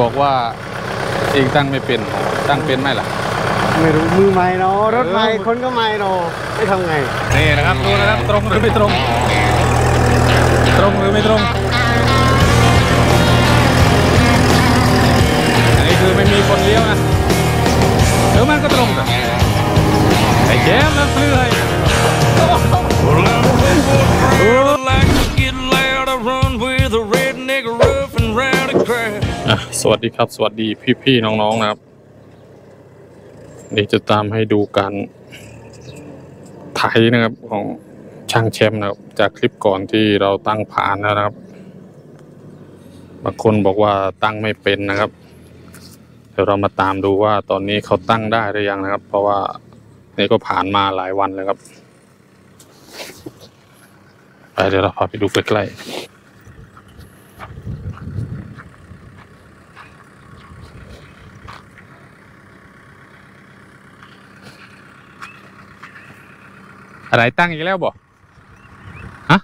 บอกว่าเองตั้งไม่เป็นตั้งเป็นไหมล่ะ ไม่รู้มือใหม่เนาะรถใหม่เออคนก็ใหม่เนาะไม่ทำไงนี่นะครับดูนะครับตรงหรือไม่ตรง ตรงหรือไม่ตรง อันนี้คือไม่มีคนเลี้ยวนะ สวัสดีครับ สวัสดีพี่ๆน้องๆนะครับเดี๋ยวจะตามให้ดูการไถนะครับของช่างแชมป์นะครับ จากคลิปก่อนที่เราตั้งผ่านแล้วนะครับบางคนบอกว่าตั้งไม่เป็นนะครับ เดี๋ยวเรามาตามดูว่าตอนนี้เขาตั้งได้หรือยังนะครับ เพราะว่านี่ก็ผ่านมาหลายวันแล้วครับไปเดี๋ยวเราพาไปดูใกล้ๆ อะไรตั้งอีกแล้วบ่ฮะ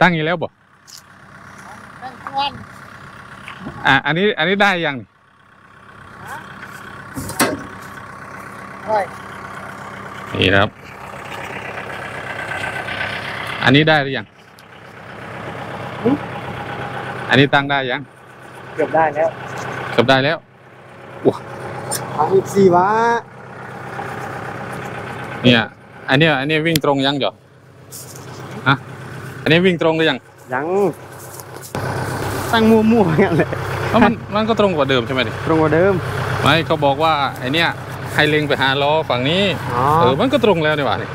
ตั้งอีกแล้วบ่ตั้งวันอะอันนี้อันนี้ได้ยังใช่นี่นะครับ อันนี้ได้หรือยัง อันนี้ตั้งได้ยัง เกือบได้แล้ว เกือบได้แล้วทำอีกสี่วะเนี่ย อันเนี้ยอันนี้วิ่งตรงยังเหรอฮะอันนี้วิ่งตรงหรือยังยังตั้งมั่วๆอย่างนั้นแหละเพราะมันมันก็ตรงกว่าเดิมใช่ไหมดิตรงกว่าเดิมไม่เขาบอกว่าไอเนี้ยให้เล็งไปหาล้อฝั่งนี้อ๋อเออมันก็ตรงแล้วนี่หว่านี่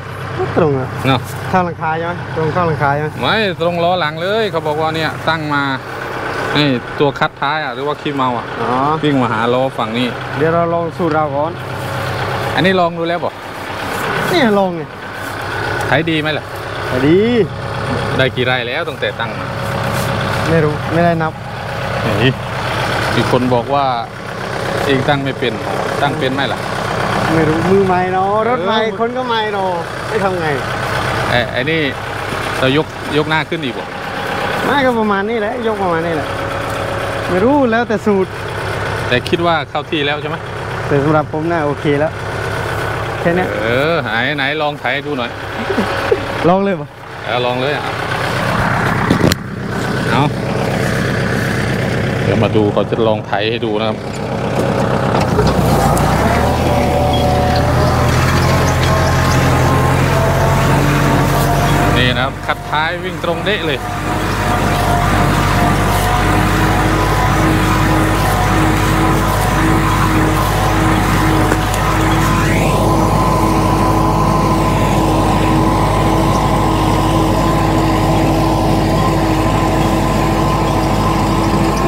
ตรงอะเนาะข้างหลังคาใช่ไหมตรงข้างหลังคาใช่ไหมไม่ตรงล้อหลังเลยเขาบอกว่าเนี่ยตั้งมานี่ตัวคัดท้ายอะหรือว่าขี้เมาอะอ๋อวิ่งมาหาล้อฝั่งนี้ เดี๋ยวเราลองสูตรเราก่อน อันนี้ลองดูแล้วบ่ เนี่ยลองไงใช้ดีไหมล่ะแต่ดี ได้กี่ไร่แล้วตั้งแต่ตั้งมาไม่รู้ไม่ได้นับนี่มีคนบอกว่าเองตั้งไม่เป็น ตั้งเป็นไหมล่ะ ไม่รู้มือใหม่เนาะรถใหม่เออคนก็ใหม่เนาะไม่ทำไงไอ้ไอ้นี่เรายกยกหน้าขึ้นอีกบ่ไม่ก็ประมาณนี้แหละยกประมาณนี้แหละไม่รู้แล้วแต่สูตร แต่คิดว่าเข้าที่แล้วใช่ไหมแต่สำหรับผมน่าโอเคแล้ว แค่เนี้ยเออไหนไหนลองไถดูหน่อย ลองเลยปะเอาลองเลยอะเอาเดี๋ยวมาดูเขาจะลองไถให้ดูนะครับนี่นะครับ คัดท้ายวิ่งตรงเดะเลย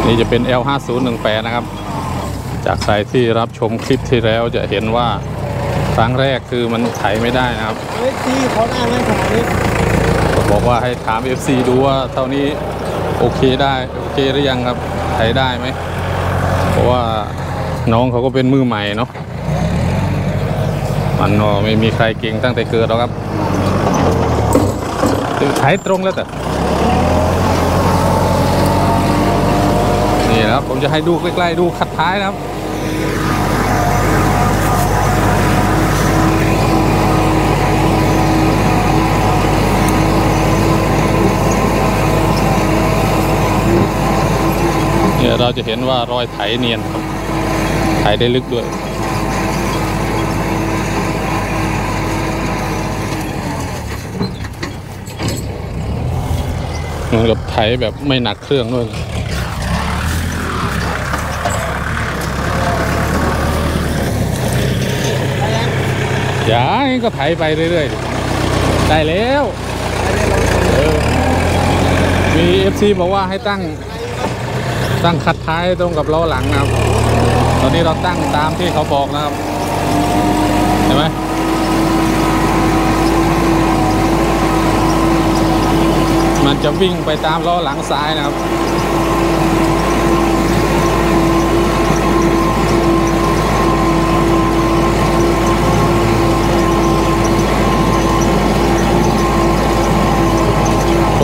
นี่จะเป็น L5018 นะครับ จากใครที่รับชมคลิปที่แล้วจะเห็นว่าครั้งแรกคือมันไถไม่ได้นะครับเฮ้ยที่เขาได้ไหมขนาดนี้บอกว่าให้ถาม FC ดูว่าเท่านี้โอเคได้โอเคหรือยังครับไถได้ไหมเพราะว่าน้องเขาก็เป็นมือใหม่เนาะมันไม่มีใครเก่งตั้งแต่เกิดหรอกครับถึงไถตรงแล้วแต่ นี่นะครับ ผมจะให้ดูใกล้ๆดูคัดท้ายนะครับเนี่ยเราจะเห็นว่ารอยไถเนียนครับ ไถได้ลึกด้วยเหมือนกับไถแบบไม่หนักเครื่องด้วย ย่าก็ไถไปเรื่อยๆได้แล้วเออมีบอกว่าให้ตั้งตั้งคัดท้ายตรงกับล้อหลังนะครับ ตอนนี้เราตั้งตามที่เขาบอกนะครับเห็นไหมมันจะวิ่งไปตามล้อหลังซ้ายนะครับ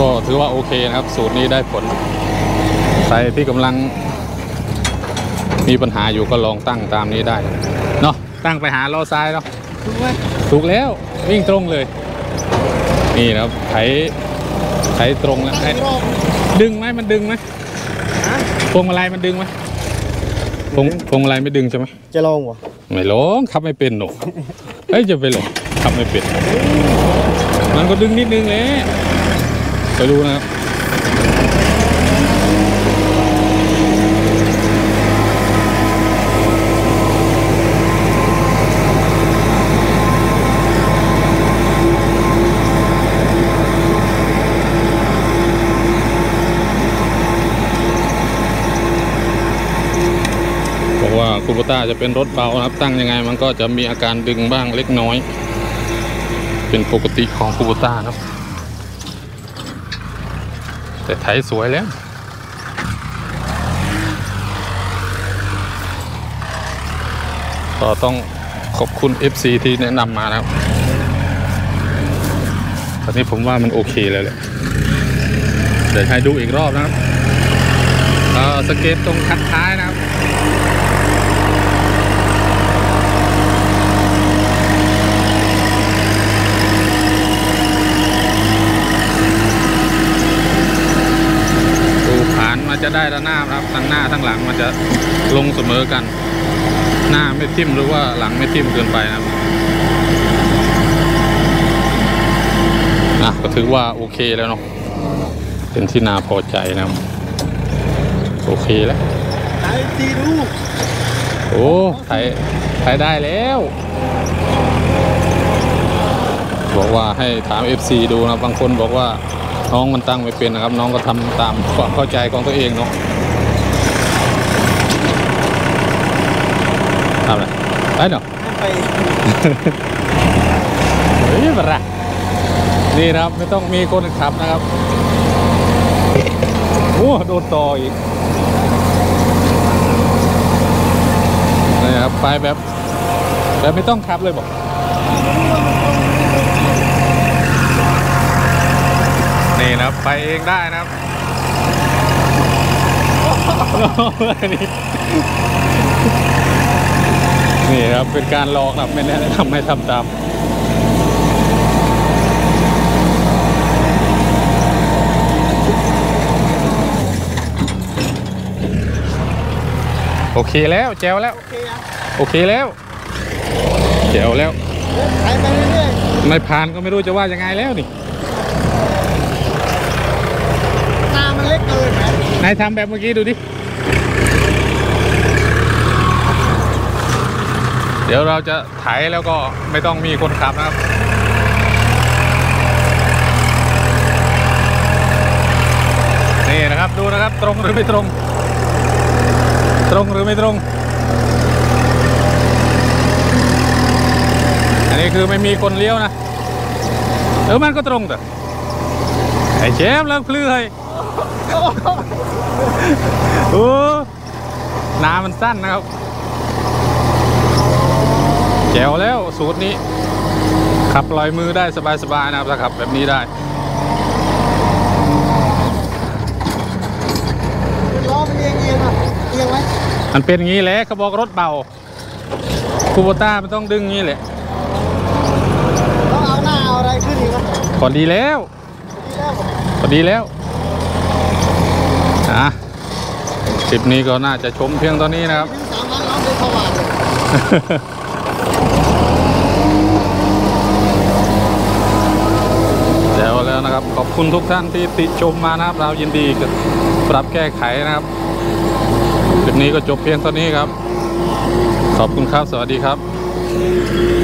ก็ ถือว่าโอเคนะครับ สูตรนี้ได้ผล ใครที่กำลังมีปัญหาอยู่ก็ลองตั้งตามนี้ได้เนาะตั้งไปหาล้อซ้ายเนาะถูกไหมถูกแล้ววิ่งตรงเลย นี่นะครับไถไถตรงแล้วตั้งไอ้อีกรอบดึงไหมมันดึงไหมฮะพวงมาลัยมันดึงไหมพวงพวงมาลัยไม่ดึงใช่ไหมจะลองวะไม่ลองขับไม่เป็นหนูเอ้ยจะไปหลงขับไม่เป็นมันก็ดึงนิดนึงแหละ ไปดูนะครับอกว่าคูโบต้าจะเป็นรถเบาครับ ตั้งยังไงมันก็จะมีอาการดึงบ้างเล็กน้อย เป็นปกติของคูโบต้านะครับ แต่ไถสวยแล้วก็ต้องขอบคุณ FC ที่แนะนำมานะครับ ตอนนี้ผมว่ามันโอเคแล้วแหละ เดี๋ยวให้ดูอีกรอบนะครับอ่อสเก็ตตรงคัดท้ายนะครับ ดูผาน มันจะได้ระนาบครับทั้งหน้าทั้งหลังมันจะลงเสมอกัน หน้าไม่ทิ่มหรือว่าหลังไม่ทิ่มเกินไปนะครับอะก็ถือว่าโอเคแล้วเนาะเป็นที่นาพอใจนะครับโอเคแล้วไอ้ตีดูโอ้ถ่ายถ่ายได้แล้ว บอกว่าให้ถาม FC ดูนะบางคนบอกว่า น้องมันตั้งไม่เป็นนะครับ น้องก็ทำตามความเข้าใจของตัวเองเนาะทำอะไรไปเนาะไปเฮ้ยบระนี่นะครับไม่ต้องมีคนขับนะครับโอ้โดนต่ออีกนี่ครับไปแบบแบบไม่ต้องขับเลยบอก นี่นะครับ ไปเองได้นะครับนี่นี่ครับเป็นการลองครับไม่แนะนำให้ทำตามโอเคแล้วแจวแล้ว โอเคยังโอเคแล้วแจวแล้วไปไปเรื่อยไม่ผ่านก็ไม่รู้จะว่ายังไงแล้วนี่ นามันเล็กเกินไหมนายทำแบบเมื่อกี้ดูดิ เดี๋ยวเราจะไถแล้วก็ไม่ต้องมีคนขับนะครับนี่นะครับดูนะครับตรงหรือไม่ตรง ตรงหรือไม่ตรง อันนี้คือไม่มีคนเลี้ยวนะเออมันก็ตรงแต่ไอ้เชฟแล้วพลื้อย โอ้น้ำมันสั้นนะครับ แจ๋วแล้วสูตรนี้ ขับลอยมือได้สบายๆนะครับถ้าขับแบบนี้ได้ล้อมันเอียงเอียงอะเอียงไหมมันเป็นอย่างนี้แหละเขาบอกรถเบาคูโบต้ามันต้องดึงอย่างนี้แหละต้องเอาหน้าเอาอะไรขึ้นอีกไหมพอดีแล้วดีแล้วพอดีแล้ว อะคลิปนี้ก็น่าจะชมเพียงตอนนี้นะครับเดินเข้ามาเลยแล้วแล้วนะครับ ขอบคุณทุกท่านที่ติชมมานะครับ เรายินดีกับปรับแก้ไขนะครับคลิปนี้ก็จบเพียงเท่านี้ครับ ขอบคุณครับ สวัสดีครับ